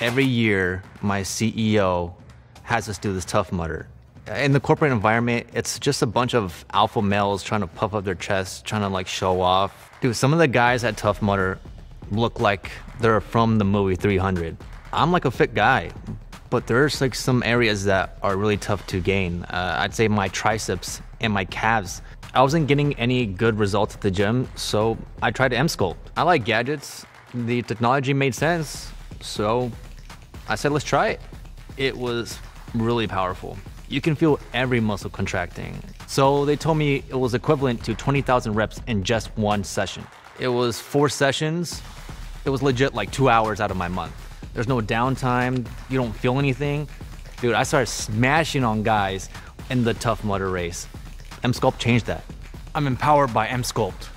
every year my CEO has us do this tough mudder. In the corporate environment, it's just a bunch of alpha males trying to puff up their chests, trying to like show off. Dude, some of the guys at Tough Mudder look like they're from the movie 300. I'm like a fit guy, but there's like some areas that are really tough to gain. Uh, I'd say my triceps and my calves. I wasn't getting any good results at the gym, so I tried Emsculpt. I like gadgets. The technology made sense, so I said, let's try it. It was really powerful. You can feel every muscle contracting. So they told me it was equivalent to 20,000 reps in just one session. It was four sessions. It was legit like two hours out of my month. There's no downtime. You don't feel anything. Dude, I started smashing on guys in the Tough Mudder race. Emsculpt changed that. I'm empowered by Emsculpt.